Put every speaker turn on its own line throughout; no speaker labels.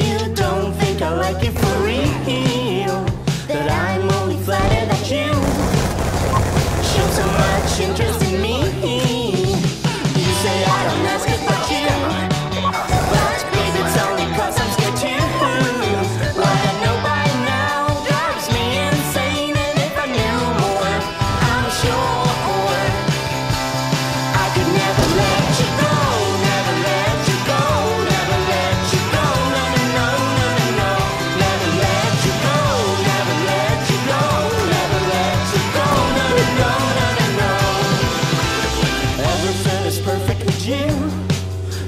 You. perfect with you.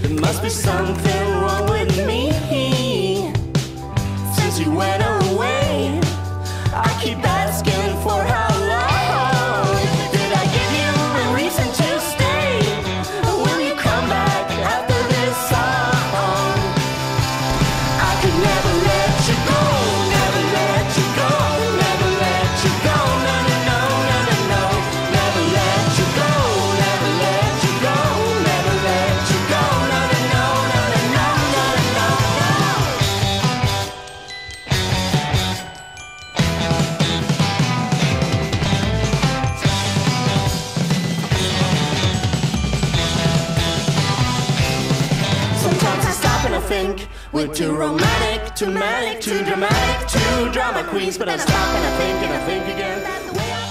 There must be something wrong with me. think we're too romantic, too manic, too dramatic, too drama queens. But I stop and I think and I think again.